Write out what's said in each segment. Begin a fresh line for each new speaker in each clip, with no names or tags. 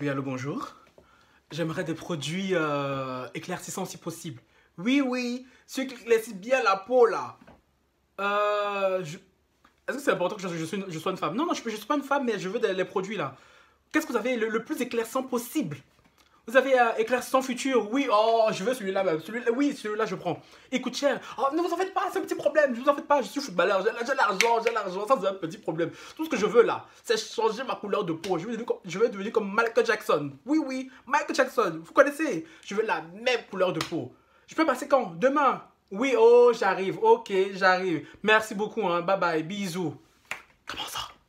Oui, allô, bonjour. J'aimerais des produits éclaircissants si possible. Oui, oui, ceux qui éclaircissent bien la peau là. Est-ce que c'est important que je, sois une femme Non, non, je ne suis pas une femme, mais je veux les produits là. Qu'est-ce que vous avez le plus éclaircissant possible vous avez euh, éclaircissant futur Oui, oh, je veux celui-là même. Celui oui, celui-là, je prends. Il coûte. Oh, ne vous en faites pas, c'est un petit problème. Ne vous en faites pas, je suis footballeur. J'ai l'argent, j'ai l'argent. Ça, c'est un petit problème. Tout ce que je veux là, c'est changer ma couleur de peau. Je veux, devenir je veux devenir comme Michael Jackson. Oui, oui, Michael Jackson. Vous connaissez? Je veux la même couleur de peau. Je peux passer quand? Demain Oui, oh, j'arrive. Ok, j'arrive. Merci beaucoup. Hein. Bye bye. Bisous. Comment ça?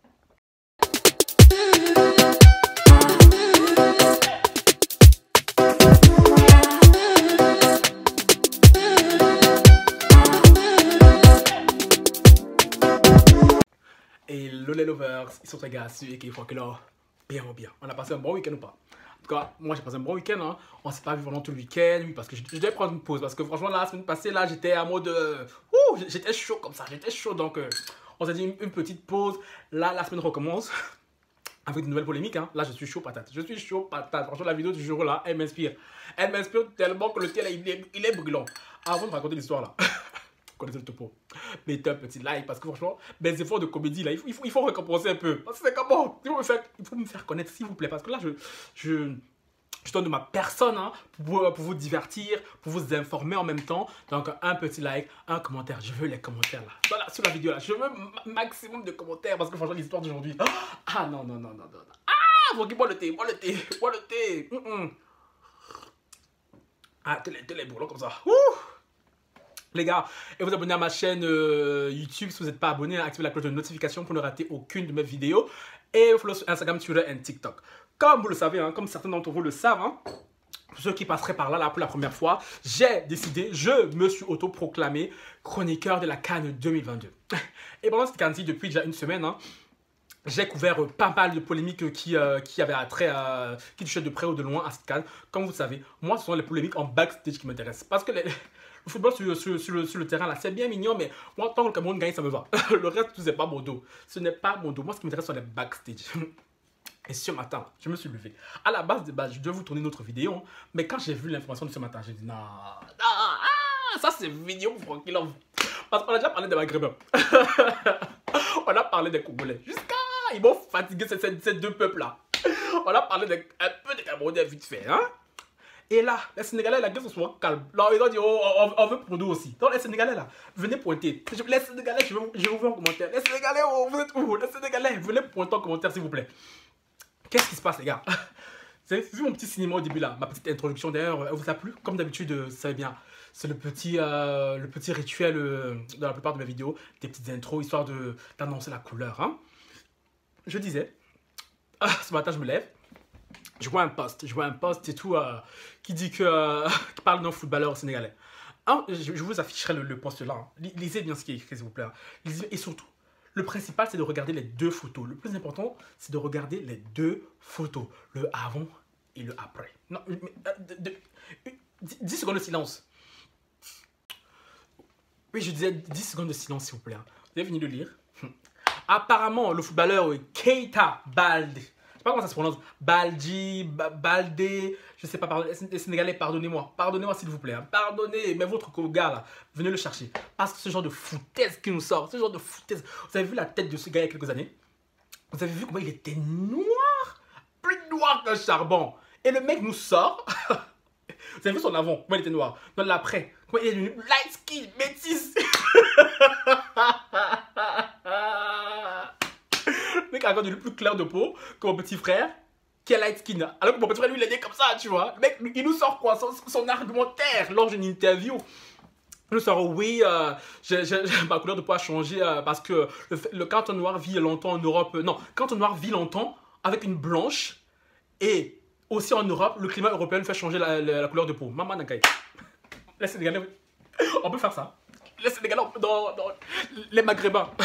Ils sont très gars et qui font que là, bien bien. On a passé un bon week-end ou pas? En tout cas, moi j'ai passé un bon week-end. Hein. On s'est pas vu pendant tout le week-end, oui, parce que je, devais prendre une pause. Parce que franchement, la semaine passée, là, j'étais en mode. euh, ouh, j'étais chaud comme ça, j'étais chaud. Donc, euh, on s'est dit une, petite pause. Là, la semaine recommence. Avec de nouvelles polémiques, hein. là je suis chaud patate. Je suis chaud patate. Franchement, la vidéo du jour là, elle m'inspire. Elle m'inspire tellement que le tien là, il est, il est brûlant. Avant de raconter l'histoire là, connaissez. Mettez un petit like parce que franchement, mes efforts de comédie là, il faut, il faut, récompenser un peu. C'est comment il faut, me faire, il faut me faire connaître s'il vous plaît. Parce que là, je, je, je donne de ma personne hein, pour, pour vous divertir, pour vous informer en même temps. Donc, un petit like, un commentaire. Je veux les commentaires là. Voilà, sur la vidéo là. Je veux ma- maximum de commentaires parce que franchement, l'histoire d'aujourd'hui. Ah non, non, non, non, non. Ah, qu'il boit le thé, bois le thé, bois le thé. Ah, télé, télé, brûlant comme ça. Ouh les gars, et vous abonnez à ma chaîne euh, YouTube si vous n'êtes pas abonné, activez la cloche de notification pour ne rater aucune de mes vidéos. Et follow sur Instagram, Twitter et TikTok. Comme vous le savez, hein, comme certains d'entre vous le savent, hein, ceux qui passeraient par là, pour la première fois, j'ai décidé, je me suis autoproclamé chroniqueur de la Cannes 2022. Et pendant cette Cannes, depuis déjà une semaine, hein, j'ai couvert euh, pas mal de polémiques qui, euh, qui avaient attrait qui touchaient de près ou de loin à cette canne. Comme vous savez, moi, ce sont les polémiques en backstage qui m'intéressent. Parce que les- le football sur, sur- sur le, sur le terrain, là, c'est bien mignon, mais moi, tant que le Cameroun gagne, ça me va. le reste, tout, c'est pas mon dos. Ce n'est pas mon dos. Moi, ce qui m'intéresse, ce sont les backstage. Et ce matin, je me suis levé. À la base je devais vous tourner une autre vidéo. Mais quand j'ai vu l'information de ce matin, j'ai dit non, non, ah, ça c'est vidéo pour. Parce qu'on a déjà parlé des Maghrébins. on a parlé des Congolais. Jusqu'à. Ils m'ont fatigué ces, ces- deux peuples-là. On a parlé un peu des Camerounais vite fait. Hein? Et là, les Sénégalais, la gueule se soit calme. Là, ils ont dit, oh, on, veut pour nous aussi. Donc, les Sénégalais, là, venez pointer. Les Sénégalais, je, veux, je vous en commentaire. Les Sénégalais, oh, vous êtes où Les Sénégalais, venez pointer en commentaire, s'il vous plaît. Qu'est-ce qui se passe, les gars? Avez vu mon petit cinéma au début, là Ma petite introduction, d'ailleurs, elle vous a plu? Comme d'habitude, euh, vous savez bien. C'est le petit, euh, le petit rituel euh, dans la plupart de mes vidéos. Des petites intros, histoire d'annoncer la couleur. Hein je disais, ce matin, je me lève. Je vois un post, je vois un post et tout euh, qui dit que euh, qui parle d'un footballeur sénégalais. Ah, je, vous afficherai le, le post là. hein. Li- Lisez bien ce qui est écrit, s'il vous plaît. hein. Et surtout, le principal, c'est de regarder les deux photos. Le plus important, c'est de regarder les deux photos. Le avant et le après. Non, mais, euh, de- de- une- 10 secondes de silence. Oui, je disais 10 secondes de silence, s'il vous plaît. hein. Vous avez fini de lire? Apparemment, le footballeur euh, Keita Balde, sais pas comment ça se prononce, Baldi, Ba- Balde, je sais pas, pardon, les Sén- les Sénégalais, pardonnez-moi, pardonnez-moi s'il vous plaît, hein. pardonnez, mais votre gars là, venez le chercher. Parce que ce genre de foutaise qui nous sort, ce genre de foutaise, vous avez vu la tête de ce gars il y a quelques années? Vous avez vu comment il était noir? Plus noir qu'un charbon. Et le mec nous sort, vous avez vu son avant, comment il était noir? Dans l'après, comment il est light skin, métis A du plus clair de peau que mon petit frère qui est light skin. Alors que mon petit frère, lui, est né comme ça, tu vois. Le mec, il nous sort quoi? Son, argumentaire lors d'une interview. Il nous sort, oui, euh, ma couleur de peau a changé euh, parce que le, le canton noir vit longtemps en Europe. euh, non, canton noir vit longtemps avec une blanche et aussi en Europe, le climat européen fait changer la, la- la couleur de peau. Maman Nakai. Les Sénégalais, on peut faire ça. Les Sénégalais, dans, dans- les Maghrébins.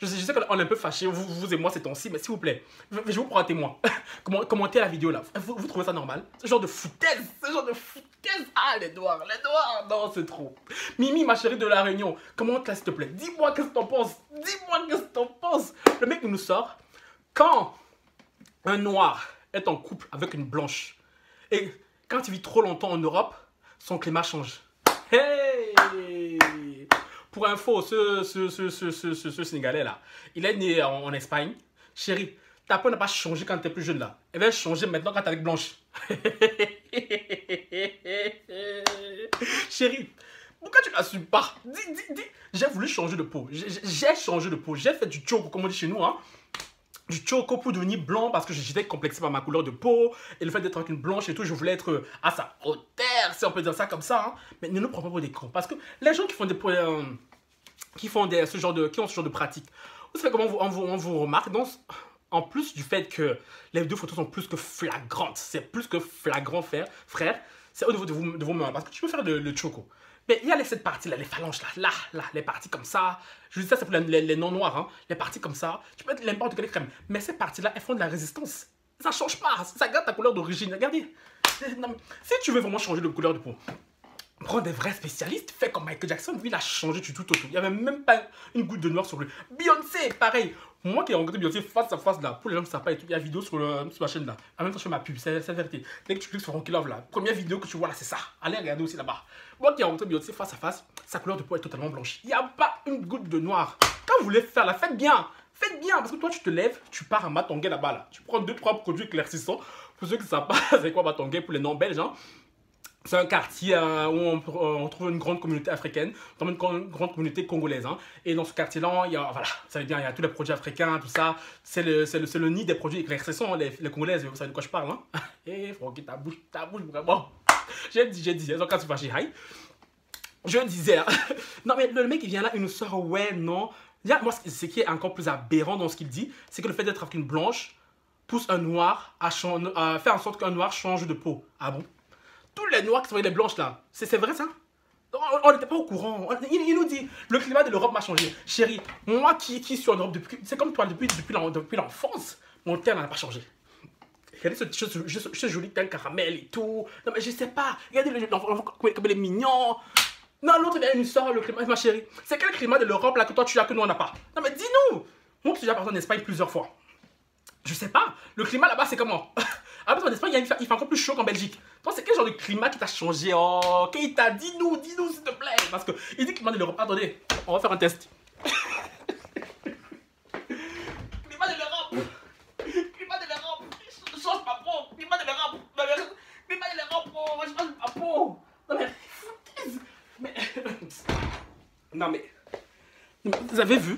Je sais, je sais qu'on est un peu fâchés, vous, et moi, ces temps-ci, mais s'il vous plaît, je, vous prends un témoin. Comment, commentez la vidéo là. Vous, vous trouvez ça normal? Ce genre de foutaise, ce genre de foutaise. Ah, les noirs, les noirs, non, c'est trop. Mimi, ma chérie de la Réunion, commente là, s'il te plaît. Dis-moi qu'est-ce que t'en penses. Dis-moi qu'est-ce que t'en penses. Le mec nous sort. Quand un noir est en couple avec une blanche, et quand il vit trop longtemps en Europe, son climat change. Hey Pour info, ce, ce, ce, ce, ce, ce Sénégalais là, il est né en, en Espagne. Chérie, ta peau n'a pas changé quand tu es plus jeune là. Elle va changer maintenant quand tu es avec Blanche. Chérie, pourquoi tu n'assumes pas? Dis, dis, dis. J'ai voulu changer de peau. J'ai changé de peau. J'ai fait du choco, comme on dit chez nous. Hein. Du choco pour devenir blanc parce que j'étais complexé par ma couleur de peau. Et le fait d'être avec une blanche et tout, je voulais être à sa hauteur, si on peut dire ça comme ça. Hein. Mais ne nous prends pas pour des cons. Parce que les gens qui font des... Euh, qui font ce genre de, qui ont ce genre de pratique, vous savez comment on vous, on vous, remarque donc, en plus du fait que les deux photos sont plus que flagrantes, c'est plus que flagrant, frère, frère c'est au niveau de, vos mains. Parce que tu peux faire le, choco. Mais il y a cette partie-là, les phalanges là, là, là, les parties comme ça. Je dis ça, c'est pour les, non-noirs, hein. Les parties comme ça. Tu peux mettre n'importe quelle crème. Mais ces parties-là, elles font de la résistance. Ça change pas. Ça garde ta couleur d'origine. Regardez. si tu veux vraiment changer de couleur de peau, prends des vrais spécialistes. Fais comme Michael Jackson. Lui, il a changé du tout au tout. Il n'y avait même pas une goutte de noir sur lui. Beyoncé, pareil. Moi qui ai rencontré Beyoncé face à face là, pour les gens qui ne savent pas, il y a une vidéo sur, le, sur ma chaîne là. En même temps, je fais ma pub, c'est la vérité. Dès que tu cliques sur Ronky Love là, première vidéo que tu vois là, c'est ça. Allez regarder aussi là-bas. Moi qui ai rencontré Beyoncé face à face, sa couleur de peau est totalement blanche. Il n'y a pas une goutte de noir. Quand vous voulez faire la faites bien. Faites bien, parce que toi tu te lèves, tu pars à Matongue là-bas là. Tu prends 2-3 produits éclaircissants. Pour ceux qui ne savent pas, c'est quoi Matongue pour les non-belges. Hein. C'est un quartier euh, où on, on, trouve une grande communauté africaine, une grande, communauté congolaise. Hein. Et dans ce quartier-là, il y a, voilà, ça veut dire, il y a tous les produits africains, tout ça. C'est le, le, le, nid des produits éclaircissants, les, les Congolaises, vous savez de quoi je parle. Hein. Eh, Francky, ta bouche, ta bouche, vraiment. J'ai dit, j'ai dit, elles ont qu'à se fâcher, Je disais, hein. non mais le mec il vient là, il nous sort, ouais, non. Moi, ce qui est encore plus aberrant dans ce qu'il dit, c'est que le fait d'être avec une blanche pousse un noir à, à faire en sorte qu'un noir change de peau. Ah bon? Tous les noirs qui sont les blanches là. C'est vrai ça? On n'était pas au courant. Il, nous dit, le climat de l'Europe m'a changé. Chérie, moi qui, qui suis en Europe depuis... C'est comme toi, depuis, depuis l'enfance, mon terme n'a pas changé. Regardez ce, ce, ce, joli teint caramel et tout. Non mais je sais pas. Regardez l'enfant comme il est mignon. Non, l'autre, il nous sort le climat, ma chérie. C'est quel climat de l'Europe là que toi tu as que nous on n'a pas? Non mais dis-nous Moi qui suis déjà parti en Espagne plusieurs fois. Je sais pas. Le climat là-bas c'est comment? Après, en Espagne, il, fait encore plus chaud qu'en Belgique. Toi, c'est quel genre de climat qui t'a changé Oh, Keita, dis-nous, dis-nous, s'il te plaît? Parce qu'il dit climat de l'Europe. Attendez, on va faire un test. climat de l'Europe. Climat de l'Europe. Change ma peau. Climat de l'Europe. Climat de l'Europe. Oh, je change ma peau. Non, mais. Mais. Non, mais. Vous avez vu?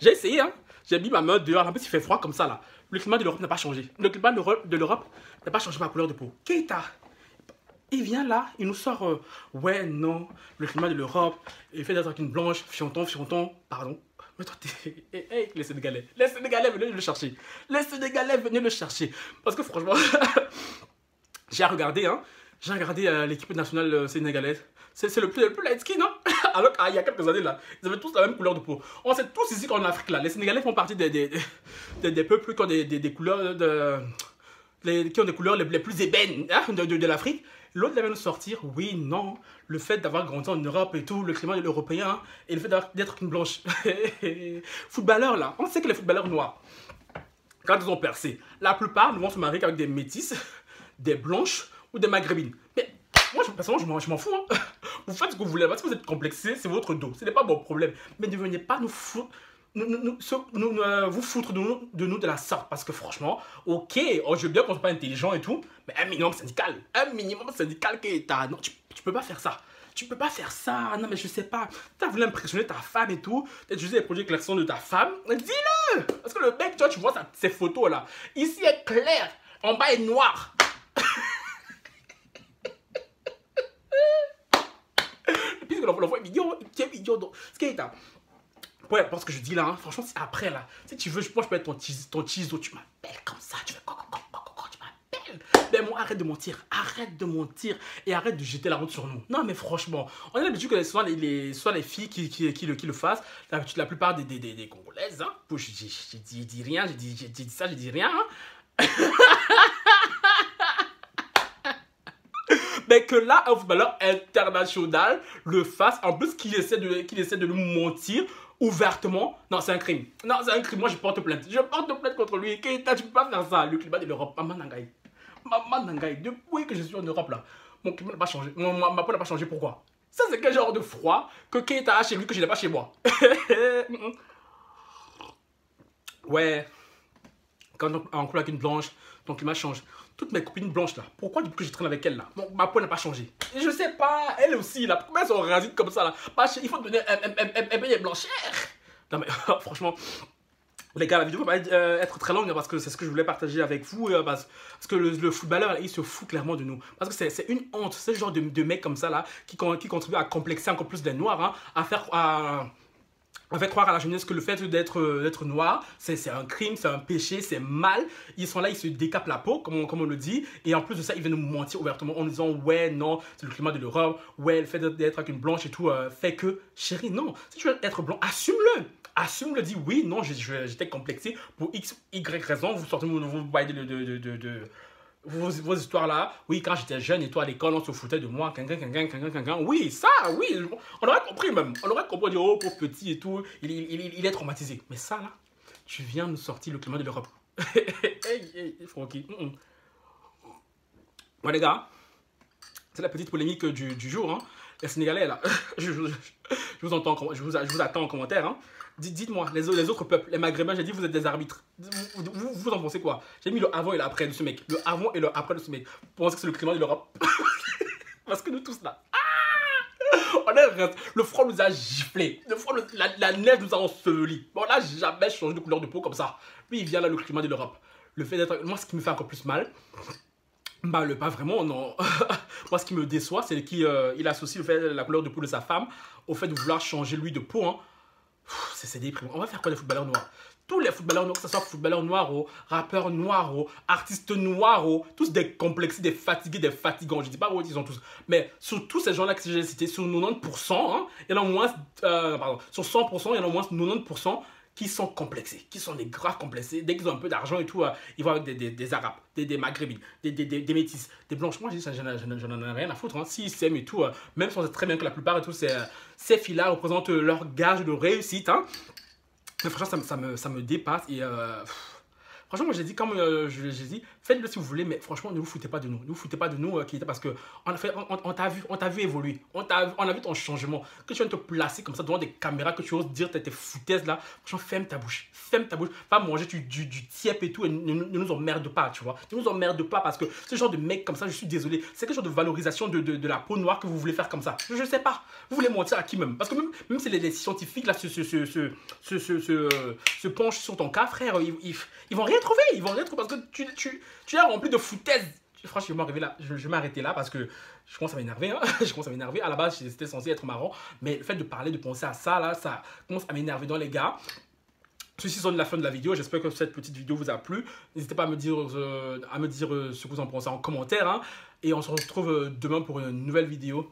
J'ai essayé, hein. J'ai mis ma main dehors. En plus, il fait froid comme ça, là le climat de l'Europe n'a pas changé. Le climat de l'Europe n'a pas changé ma couleur de peau. Keita, il vient là, il nous sort euh, Ouais, non, le climat de l'Europe, il fait d'être une blanche, fianton, fianton, pardon. Mais toi, t'es. Hey, les Sénégalais, les Sénégalais, venez le chercher. Les Sénégalais, venez le chercher. Parce que franchement, j'ai regardé, hein, j'ai regardé euh, l'équipe nationale euh, sénégalaise. C'est le plus, le plus light skin, hein Alors qu'il y a quelques années, là, ils avaient tous la même couleur de peau. On sait tous ici qu'en Afrique, là, les Sénégalais font partie des, des, des, peuples qui ont des, des, couleurs de... Les, qui ont des couleurs les, plus ébènes hein, de, de, l'Afrique. L'autre vient nous sortir, oui, non, le fait d'avoir grandi en Europe et tout, le climat européen, et le fait d'être une blanche. footballeurs, là, on sait que les footballeurs noirs, quand ils ont percé, la plupart ne vont se marier qu'avec des métisses, des blanches ou des maghrébines. Mais moi, personnellement, je m'en fous. Hein. Vous faites ce que vous voulez. Parce que vous êtes complexé, c'est votre dos. Ce n'est pas mon problème. Mais ne venez pas nous foutre. Euh, vous foutre de nous, de la sorte. Parce que franchement, ok, oh, je veux bien qu'on soit pas intelligent et tout, mais un minimum syndical, un minimum syndical qui est Non, tu, peux pas faire ça. Tu peux pas faire ça. Non, mais je sais pas. Tu as voulu impressionner ta femme et tout. Tu as utilisé les produits de de ta femme. Dis-le Parce que le mec, tu vois, tu vois ces photos là. Ici est clair, en bas est noir. l'enfant est mignon, qui est mignon. Donc, qui est Ouais, parce que je dis là, hein, franchement, après là. Si tu veux, je, moi je peux être ton, ton ciseau, tu m'appelles comme ça, tu fais quoi, quoi, quoi, quoi, tu m'appelles. Mais moi, arrête de mentir, arrête de mentir et arrête de jeter la honte sur nous. Non, mais franchement, on a l'habitude que soit les, les, soit les filles qui, qui, qui, le, qui le fassent, l'habitude, la plupart des, des, des, des Congolaises, hein. Je dis, dis, dis rien, j'ai dit, dit ça, j'ai dit rien, hein. mais que là, un footballeur international le fasse, en plus qu'il essaie, de, qu'il essaie de nous mentir ouvertement, non, c'est un crime. Non, c'est un crime. Moi, je porte plainte. Je porte plainte contre lui. Keita, tu peux pas faire ça. Le climat de l'Europe, Maman Nangaï. Maman Nangaï, depuis que je suis en Europe, là, mon climat n'a pas changé. Mon, ma, peau n'a pas changé. Pourquoi? Ça, c'est quel genre de froid que Keita a chez lui que je n'ai pas chez moi Ouais. Quand on, coule avec une blanche, ton climat change toutes mes copines blanches là, pourquoi depuis que je traîne avec elles là, ma peau n'a pas changé Je sais pas, elle aussi là, pourquoi elles sont rasides comme ça là? Il faut donner un blancheur. Non mais franchement, les gars, la vidéo va euh, être très longue hein, parce que c'est ce que je voulais partager avec vous. Euh, parce, que le, footballeur, il se fout clairement de nous. Parce que c'est une honte, ce genre de, de mec comme ça là, qui, qui contribue à complexer encore plus les noirs, hein, à faire. En fait croire à la jeunesse que le fait d'être euh, noir, c'est un crime, c'est un péché, c'est mal. Ils sont là, ils se décapent la peau, comme on, comme on le dit. Et en plus de ça, ils viennent nous mentir ouvertement en disant Ouais, non, c'est le climat de l'Europe. Ouais, le fait d'être avec une blanche et tout euh, fait que, chérie, non. Si tu veux être blanc, assume-le. Assume-le, dis oui, non, j'étais complexé pour X, Y raison. Vous sortez nouveau bail de, de, de, de vos, histoires-là, oui, quand j'étais jeune et toi à l'école, on se foutait de moi, Oui, ça, oui, on aurait compris même. On aurait compris, dire, oh, pauvre petit et tout, il, il, il, est traumatisé. Mais ça, là, tu viens nous sortir le climat de l'Europe. hey, hey, Francky. Mm les gars, c'est la petite polémique du, du jour. Hein. Les Sénégalais, là, je, vous entends, je, vous, je vous attends en commentaire. Hein. Dites-moi, les, autres peuples, les Maghrébins, j'ai dit vous êtes des arbitres. Vous, vous, en pensez quoi? J'ai mis le avant et le après de ce mec. Le avant et le après de ce mec. Vous pensez que c'est le climat de l'Europe? Parce que nous tous là. Ah on est, le froid nous a giflé. Le froid, la, neige nous a enseveli. Bon, là, jamais changé de couleur de peau comme ça. Lui, il vient là, le climat de l'Europe. Le fait d'être. Moi, ce qui me fait encore plus mal, bah, le pas vraiment, non. Moi, ce qui me déçoit, c'est qu'il euh, il associe le fait, la couleur de peau de sa femme au fait de vouloir changer lui de peau. Hein c'est déprimant. On va faire quoi des footballeurs noirs? Tous les footballeurs noirs, que ce soit footballeurs noirs, rappeurs noirs, artistes noirs, tous des complexés, des fatigués, des fatigants. Je dis pas où ils sont tous. Mais sur tous ces gens-là que j'ai cités, sur 90%, hein, il y en a moins, euh, pardon, sur 100%, il y en a moins 90% qui sont complexés, qui sont des graves complexés. Dès qu'ils ont un peu d'argent et tout, euh, ils vont avec des, des, des Arabes, des, des Maghrébins, des, des, métis, des blanches. Moi, je ça, j'en ai rien à foutre. Hein. S'ils s'aiment et tout, euh, même si on sait très bien que la plupart de tous ces, ces filles-là représentent leur gage de réussite. Hein. Mais franchement, ça, ça, me, ça me dépasse et... Euh, Franchement, moi j'ai dit, comme euh, j'ai dit, faites-le si vous voulez, mais franchement, ne vous foutez pas de nous. Ne vous foutez pas de nous, euh, qui parce que on a fait, on, t'a vu, on t'a vu évoluer. On, t'a, on a vu ton changement. Que tu viens te placer comme ça devant des caméras, que tu oses dire tes, foutaises là. Franchement, ferme ta bouche. Ferme ta bouche. Va manger du, du, du tiep et tout et ne, nous emmerde pas, tu vois. Ne nous emmerde pas parce que ce genre de mec comme ça, je suis désolé. C'est quelque genre de valorisation de, de, de, la peau noire que vous voulez faire comme ça. Je, ne sais pas. Vous voulez mentir à qui même? Parce que même, même si les, scientifiques là se, se, se, se, se, penchent sur ton cas, frère, ils, ils, ils vont rien trouver. Ils vont rien trouver parce que tu, tu, tu es rempli de foutaises. Franchement, je vais m'arrêter là parce que je commence à m'énerver. Hein. je commence à m'énerver. À la base, c'était censé être marrant, mais le fait de parler, de penser à ça, là, ça commence à m'énerver dans les gars. Ceci sont la fin de la vidéo. J'espère que cette petite vidéo vous a plu. N'hésitez pas à me dire, euh, euh, ce que vous en pensez en commentaire. Hein. Et on se retrouve euh, demain pour une nouvelle vidéo.